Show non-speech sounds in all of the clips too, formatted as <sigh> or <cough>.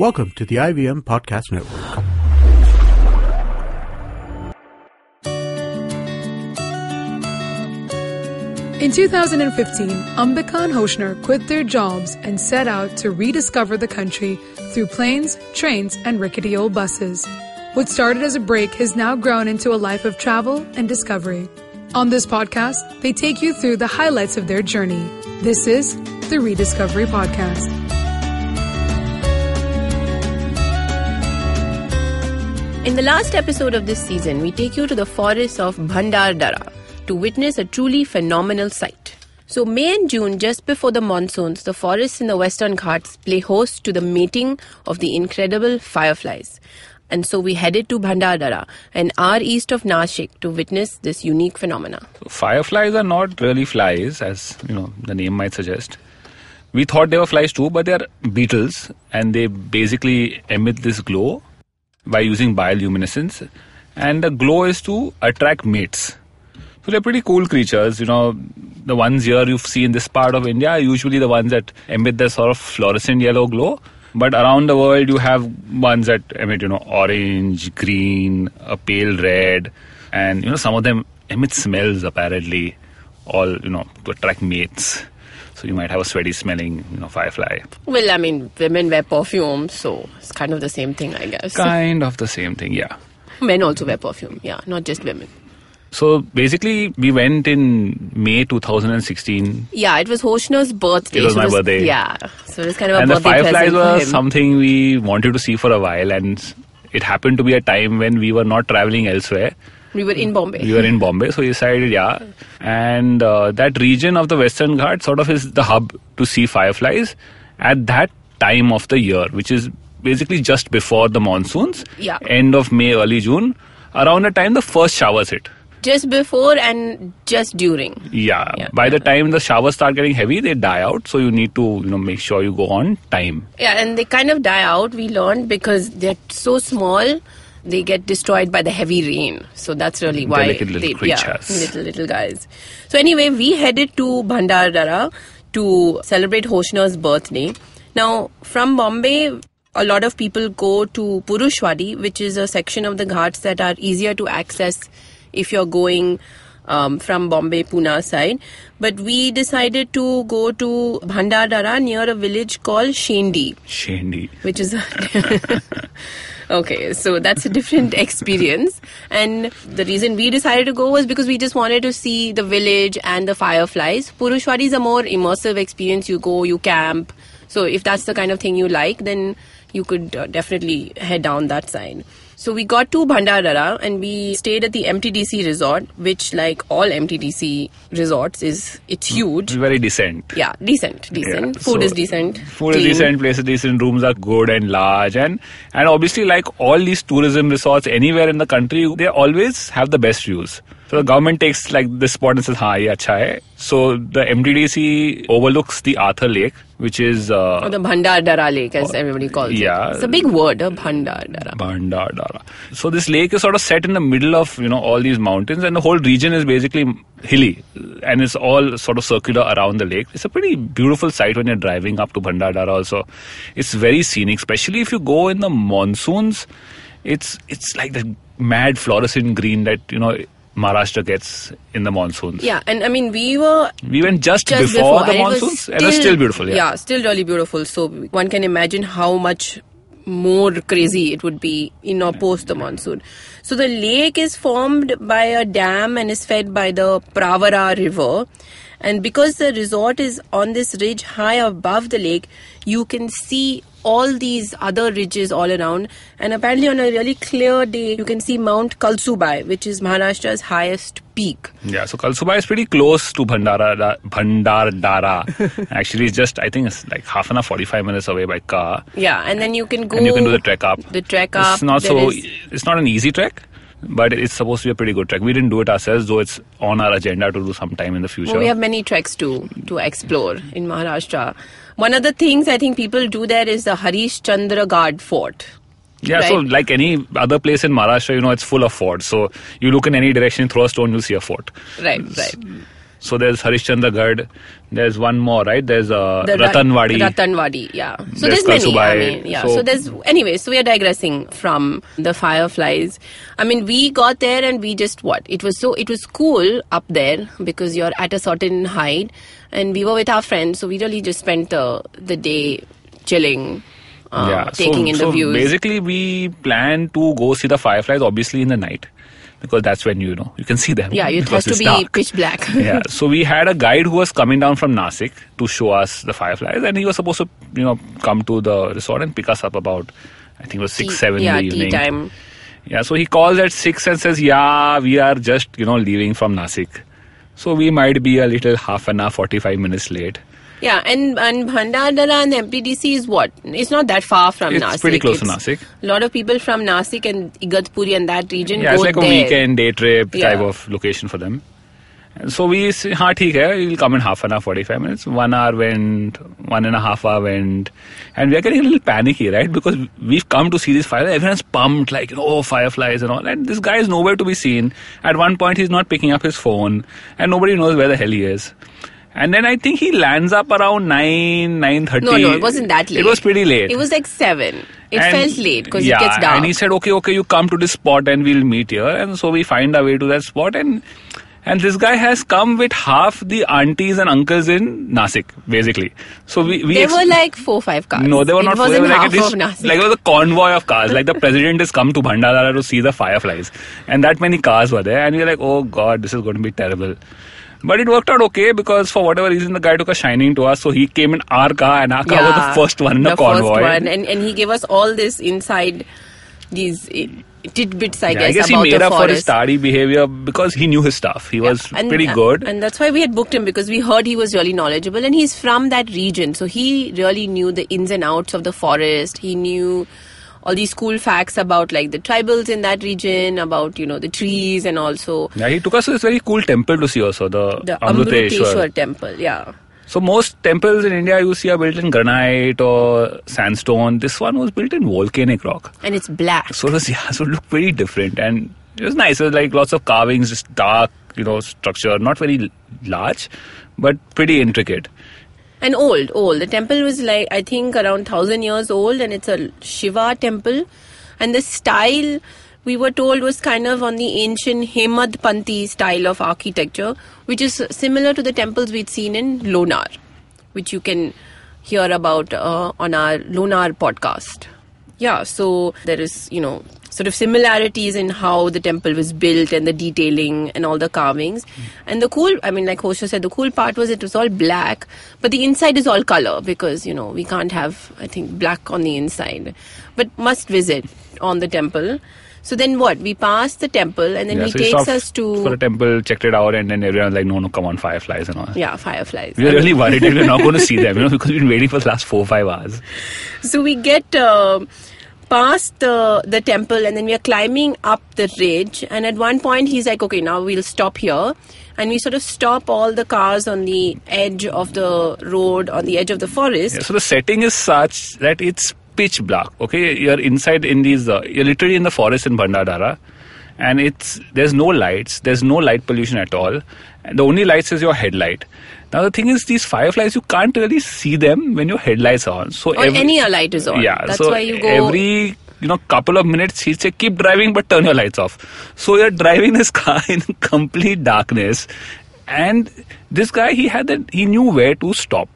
Welcome to the IVM Podcast Network. In 2015, Ambika and Hoshner quit their jobs and set out to rediscover the country through planes, trains, and rickety old buses. What started as a break has now grown into a life of travel and discovery. On this podcast, they take you through the highlights of their journey. This is the Rediscovery Podcast. In the last episode of this season, we take you to the forests of Bhandardara to witness a truly phenomenal sight. So, May and June, just before the monsoons, the forests in the Western Ghats play host to the mating of the incredible fireflies. And so we headed to Bhandardara, an hour east of Nashik, to witness this unique phenomena. Fireflies are not really flies, as you know the name might suggest. We thought they were flies too, but they are beetles, and they basically emit this glow by using bioluminescence. And the glow is to attract mates. So they're pretty cool creatures. You know, the ones here you see in this part of India are usually the ones that emit the sort of fluorescent yellow glow. But around the world, you have ones that emit, you know, orange, green, a pale red, and you know some of them emit smells apparently, all you know to attract mates. So you might have a sweaty smelling, you know, firefly. Well, I mean, women wear perfume, so it's kind of the same thing, I guess. Kind of the same thing, yeah. Men also wear perfume, yeah, not just women. So basically, we went in May 2016. Yeah, it was Hoshner's birthday. It was so my birthday. Yeah, so it was kind of a birthday. and the fireflies were something we wanted to see for a while, and it happened to be a time when we were not traveling elsewhere. We were in Bombay. We were in Bombay, so we decided, yeah. And uh, that region of the Western Ghats sort of is the hub to see fireflies at that time of the year, which is basically just before the monsoons, Yeah. end of May, early June, around the time the first showers hit. just before and just during. Yeah. Yeah. By the time the showers start getting heavy, they die out. So you need to, you know, make sure you go on time. Yeah, and they kind of die out, we learned, because they're so small, they get destroyed by the heavy rain. So that's really why. Delicate little they, creatures. Yeah, little, little guys. So anyway, we headed to Bhandardara to celebrate Hoshner's birthday. Now, from Bombay, a lot of people go to Purushwadi, which is a section of the Ghats that are easier to access if you're going um, from Bombay, Pune side. But we decided to go to Bhandardara near a village called Shendi, Shendi, which is a <laughs> <laughs> okay. So that's a different <laughs> experience. And the reason we decided to go was because we just wanted to see the village and the fireflies. Purushwadi is a more immersive experience. You go, you camp. So if that's the kind of thing you like, then you could uh, definitely head down that side. So we got to Bhandardara and we stayed at the MTDC resort, which like all MTDC resorts is it's hmm. huge. Very decent. Yeah, decent, decent. Yeah, Food so is decent. Food is decent, places decent, rooms are good and large, and and obviously like all these tourism resorts anywhere in the country, they always have the best views. So the government takes like this spot and says, "Ha, ye acha hai." So the MTDC overlooks the Arthur Lake, which is uh, Or the Bhandardara Lake, as everybody calls yeah. it. It's a big word, a Bhandardara. Bhandardara. So this lake is sort of set in the middle of you know all these mountains, and the whole region is basically hilly, and it's all sort of circular around the lake. It's a pretty beautiful sight when you're driving up to Bhandardara. Also, it's very scenic, especially if you go in the monsoons. It's it's like the mad fluorescent green that you know Maharashtra gets in the monsoons. Yeah, and I mean, we were We went just, just before, the and it was monsoons, and it's still beautiful. Yeah. still really beautiful. So one can imagine how much more crazy it would be in or post the monsoon. So the lake is formed by a dam and is fed by the Pravara river. And because the resort is on this ridge high above the lake, you can see all these other ridges all around. And apparently, on a really clear day, you can see Mount Kalsubai, which is Maharashtra's highest peak. Yeah, so Kalsubai is pretty close to Bhandara, Bhandardara. <laughs> Actually, it's just, I think it's like half an hour, 45 minutes away by car. Yeah, and then you can go. And you can do the trek up. The trek up. It's not so, is- it's not an easy trek, but it's supposed to be a pretty good trek. We didn't do it ourselves, though it's on our agenda to do sometime in the future. Well, we have many treks to to explore in Maharashtra. One of the things I think people do there is the Harish Chandra Gad Fort. yeah, so like any other place in Maharashtra, you know, it's full of forts. So you look in any direction, throw a stone, you'll see a fort. Right, right. So there's Harishchandra Gad. There's one more, right? There's uh, The Ratanwadi. Ratanwadi, yeah. So There's there's, many. I mean, yeah. So- So, there's anyway. So we are digressing from the fireflies. I mean, we got there and we just what? It was so it was cool up there because you're at a certain height, and we were with our friends, so we really just spent the the day chilling, uh, yeah, taking so, in so the views. basically we plan to go see the fireflies, obviously in the night, because that's when you know you can see them. yeah, it has to be dark. pitch black. <laughs> yeah, so we had a guide who was coming down from Nasik to show us the fireflies, and he was supposed to, you know, come to the resort and pick us up about, I think it was six, Tea- seven yeah, in the tea time. Yeah, so he calls at six and says, "Yeah, we are just, you know, leaving from Nasik, so we might be a little half an hour, forty-five minutes late." Yeah, and and Bhandardara and MTDC is what? It's not that far from it's Nasik. It's pretty close it's to Nasik. A lot of people from Nasik and Igatpuri and that region yeah, go it's like there. a weekend day trip yeah. type of location for them. So we see, हाँ ठीक we'll come in half an hour, 45 minutes. One hour went, one and a half hour went. And we are getting a little panicky, right? Because we've come to see this fire. Everyone's pumped, like, oh, fireflies and all. And this guy is nowhere to be seen. At one point, he's not picking up his phone. And nobody knows where the hell he is. And then I think he lands up around 9, 9.30. No, no, it wasn't that late. It was pretty late. It was like seven. It And- felt late because yeah, it gets dark. And he said, okay, okay, you come to this spot and we'll meet here. And so we find our way to that spot. And and this guy has come with half the aunties and uncles in Nasik, basically. So we, we there ex- were like four, five cars. no, they were it not. They Wasn't were like, half this, of Nasik. like it was a convoy of cars. Like the president has come to Bhandara to see the fireflies, and that many cars were there. And we were like, oh god, this is going to be terrible. But it worked out okay because for whatever reason the guy took a shining to us. So he came in our car, and our car was the first one in the, the convoy. first one, and and he gave us all this inside these eh, tidbits, I Yeah, guess. I guess he made up for his tardy behavior because he knew his stuff. He was And- pretty uh, good. And that's why we had booked him because we heard he was really knowledgeable and he's from that region. So he really knew the ins and outs of the forest. He knew all these cool facts about like the tribals in that region, about, you know, the trees and also yeah, he took us to this very cool temple to see also, the, the Amruteshwar. Amruteshwar temple. Yeah. So most temples in India you see are built in granite or sandstone. This one was built in volcanic rock. And it's black. So it was, <laughs> yeah, so it looked very different and it was nice. It was like lots of carvings, just dark, you know, structure, not very large, but pretty intricate. And old, old. The temple was like, I think, around 1000 years old, and it's a Shiva temple. And the style, we were told, was kind of on the ancient Hemadpanti style of architecture, which is similar to the temples we'd seen in Lonar, which you can hear about uh, on our Lonar podcast. Yeah, so there is, you know, sort of similarities in how the temple was built and the detailing and all the carvings. And the cool, I mean, like Hosha said, the cool part was it was all black, but the inside is all color because, you know, we can't have, I think, black on the inside. But must visit on the temple. So then what? We pass the temple and then yeah, he so takes us to, for a temple, checked it out, and then everyone was like, no, no, come on, fireflies and all. yeah, fireflies. We were really worried we we're not going to see them, you know, because we've been waiting for the last four, five hours. So we get uh, past the the temple, and then we are climbing up the ridge. And at one point, he's like, "Okay, now we'll stop here." And we sort of stop all the cars on the edge of the road, on the edge of the forest. Yeah, so the setting is such that it's pitch black. Okay, you're inside in these. Uh, you're literally in the forest in Bhandardara, and it's there's no lights. There's no light pollution at all. And the only lights is your headlight. Now the thing is, these fireflies you can't really see them when your headlights are on. So Or every- any light is on. Yeah, That's so why you go. every you know couple of minutes he'd say keep driving but turn your lights off. So you're driving this <laughs> car in complete darkness, and this guy he had that he knew where to stop.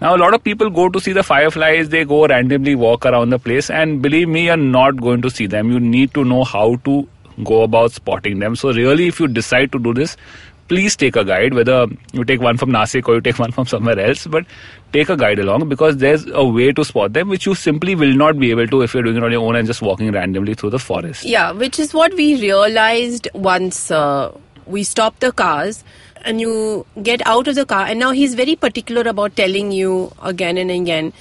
Now a lot of people go to see the fireflies. They go randomly walk around the place, and believe me, you're not going to see them. You need to know how to go about spotting them. So really, if you decide to do this, please take a guide. Whether you take one from Nasik or you take <laughs> one from somewhere else, but take a guide along because there's a way to spot them which you simply will not be able to if you're doing it on your own and just walking randomly through the forest. Yeah, which is what we realized once uh, we stopped the cars and you get out of the car. And now he's very particular about telling you again and again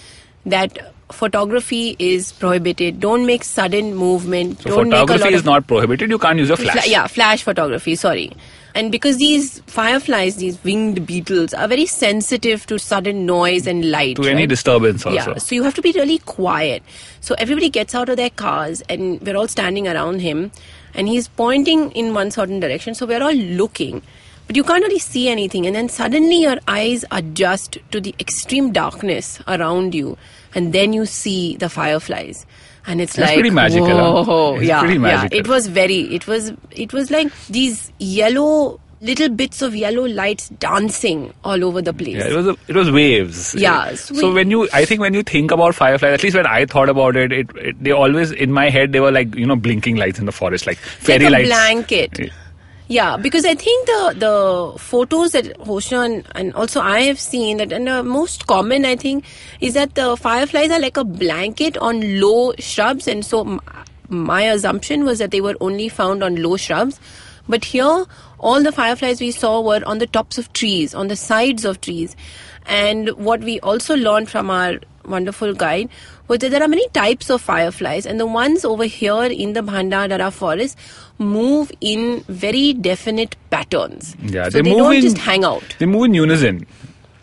that photography is prohibited. Don't make sudden movement. So don't make a lot photography is of not prohibited. You can't use your flash. Fla- yeah, flash photography, sorry. And because these fireflies, these winged beetles, are very sensitive to sudden noise and light. To any disturbance also. Yeah, so you have to be really quiet. So everybody gets out of their cars and we're all standing around him and he's pointing in one certain direction. So we're all looking. but you can't really see anything. And then suddenly your eyes adjust to the extreme darkness around you, and then you see the fireflies. And it's That's like pretty magical, huh? Whoa, It's yeah, pretty yeah. It was very. It was. It was like these yellow little bits of yellow lights dancing all over the place. Yeah, it was a, it was waves. Yeah, So when you, I think when you think about fireflies, at least when I thought about it, it, it they always in my head they were like you know blinking lights in the forest, like fairy like a lights. blanket. Yeah. Because I think the the photos that Hosha and, also I have seen that and the most common I think is that the fireflies are like a blanket on low shrubs and so my assumption was that they were only found on low shrubs but here all the fireflies we saw were on the tops of trees on the sides of trees and what we also learned from our wonderful guide was that there are many types of fireflies and the ones over here in the Bhandardara forest move in very definite patterns. Yeah, so they, they, don't in, just hang out. They move in unison.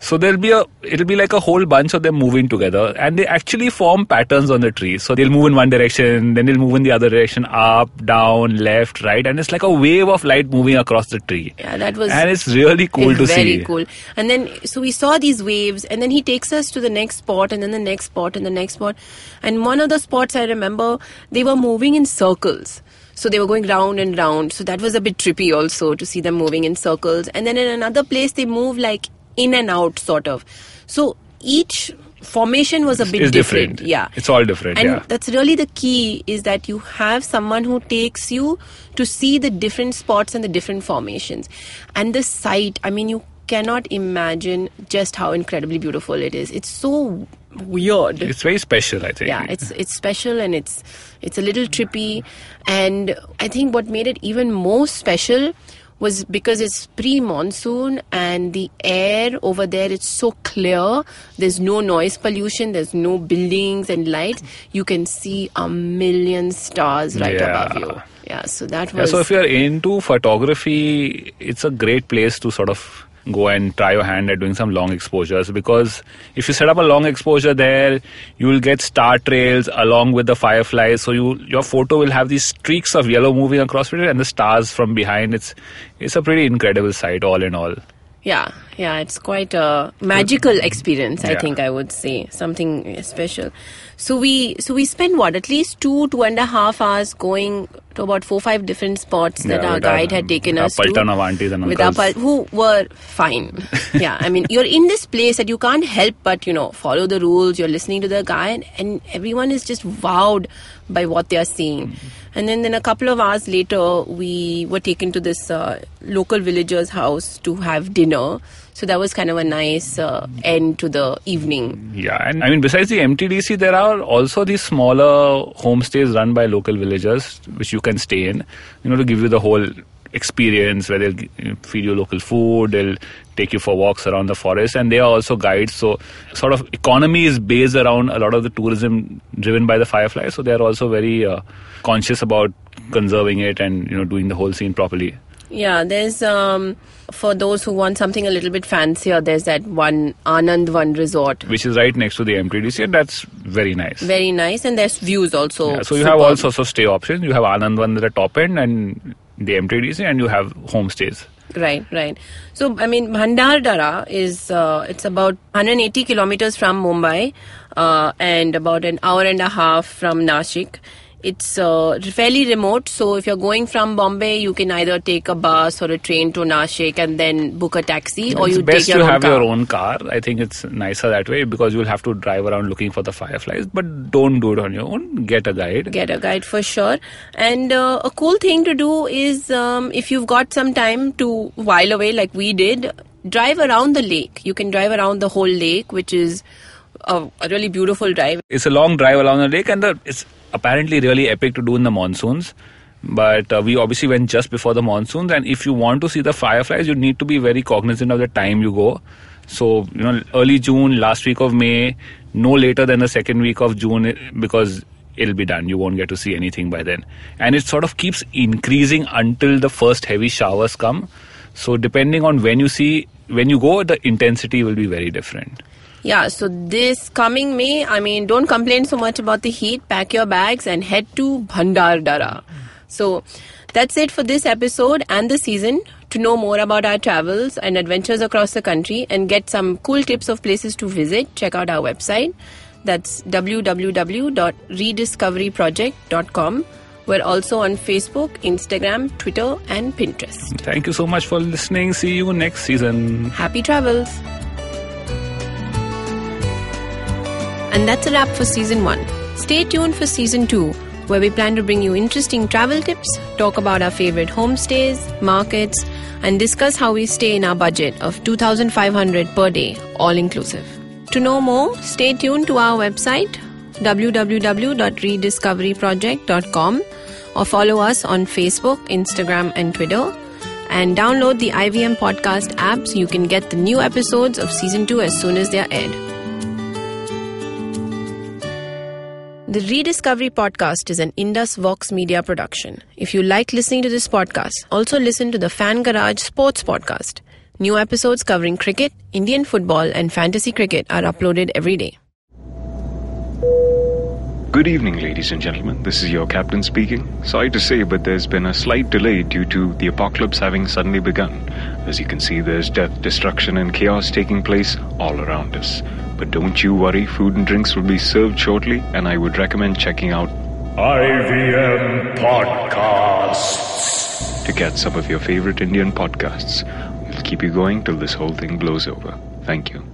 So there'll be a, it'll be like a whole bunch of them moving together, and they actually form patterns on the tree. So they'll move in one direction, then they'll move in the other direction, up, down, left, right, and it's like a wave of light moving across the tree. Yeah, that was and it's really cool It's to very see. cool. And then, so we saw these waves, and then he takes us to the next spot, and then the next spot, and the next spot. And one of the spots I remember, they were moving in circles. So they were going round and round. So that was a bit trippy also to see them moving in circles. And then in another place, they move like in and out, sort of. So each formation was a bit different. different. Yeah. It's all different, And yeah. that's really the key is that you have someone who takes you to see the different spots and the different formations. And the site, I mean, you cannot imagine just how incredibly beautiful it is. It's so weird. It's very special, I think. yeah, it's it's special and it's it's a little trippy. And I think what made it even more special was because it's pre-monsoon and the air over there it's so clear there's no noise pollution there's no buildings and light. you can see a million stars right Yeah. above you yeah so that Yeah, was so if you're into photography, it's a great place to sort of go and try your hand at doing some long exposures because if you set up a long exposure there, you will get star trails along with the fireflies. So you your photo will have these streaks of yellow moving across it and the stars from behind. It's it's a pretty incredible sight all in all. Yeah, yeah, it's quite a magical mm. experience. I Yeah. think I would say something special. So we so we spent what at least two two and a half hours going to about four five different spots that Yeah, our with our- guide had taken our us to. Of aunties and with our uncles. pal- who were fine. <laughs> yeah, I mean you're in this place that you can't help but you know follow the rules. You're listening to the guy, and, and everyone is just wowed by what they are seeing. Mm-hmm. And then, then a couple of hours later, we were taken to this uh, local villager's house to have dinner. So that was kind of a nice uh, end to the evening. Yeah, and I mean, besides the MTDC, there are also these smaller homestays run by local villagers, which you can stay in, you know, to give you the whole experience where they'll feed you local food, they'll take you for walks around the forest, and they are also guides. So, sort of economy is based around a lot of the tourism driven by the fireflies. So, they are also very uh, conscious about conserving it and you know doing the whole scene properly. Yeah, there's um, for those who want something a little bit fancier. There's that one Anandvan Resort, Which is right next to the MTDC, and that's very nice. very nice, and there's views also. Yeah, so you have all sorts of stay options. You have Anandvan at the top end and the MTDC, and you have homestays. Right, right. So, I mean, Bhandardara is uh, it's about 180 kilometers from Mumbai uh, and about an hour and a half from Nashik. It's uh, fairly remote, so if you're going from Bombay, you can either take a bus or a train to Nashik and then book a taxi, or you best take your to have car. your own car. I think it's nicer that way because you'll have to drive around looking for the fireflies. But don't do it on your own. Get a guide. get a guide for sure. And uh, a cool thing to do is um, if you've got some time to while away, like we did, drive around the lake. You can drive around the whole lake, which is a, a really beautiful drive. It's a long drive along the lake, and the, it's apparently really epic to do in the monsoons. But uh, we obviously went just before the monsoons, and if you want to see the fireflies, you need to be very cognizant of the time you go. So, you know, early June, last week of May, no later than the second week of June, eh, because it'll be done. You won't get to see anything by then. And it sort of keeps increasing until the first heavy showers come. So, depending on when you see, when you go, the intensity will be very different. Yeah, so this coming May, I mean, don't complain so much about the heat. Pack your bags and head to Bhandardara. So that's it for this episode and the season. To know more about our travels and adventures across the country and get some cool tips of places to visit, check out our website. That's www.rediscoveryproject.com. We're also on Facebook, Instagram, Twitter, and Pinterest. Thank you so much for listening. See you next season. Happy travels! And that's a wrap for season 1. Stay tuned for season 2, where we plan to bring you interesting travel tips, talk about our favorite homestays, markets, and discuss how we stay in our budget of 2500 per day, all inclusive. To know more, stay tuned to our website www.rediscoveryproject.com or follow us on Facebook, Instagram, and Twitter. And download the IVM podcast app so you can get the new episodes of season 2 as soon as they are aired. The Rediscovery podcast is an Indus Vox Media production. If you like listening to this podcast, also listen to the Fan Garage Sports podcast. New episodes covering cricket, Indian football, and fantasy cricket are uploaded every day. Good evening, ladies and gentlemen. This is your captain speaking. Sorry to say, but there's been a slight delay due to the apocalypse having suddenly begun. As you can see, there's death, destruction, and chaos taking place all around us. But don't you worry, food and drinks will be served shortly, and I would recommend checking out IVM Podcasts. to get some of your favorite Indian podcasts. We'll keep you going till this whole thing blows over. Thank you.